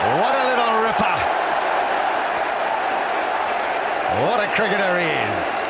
What a little ripper. What a cricketer he is.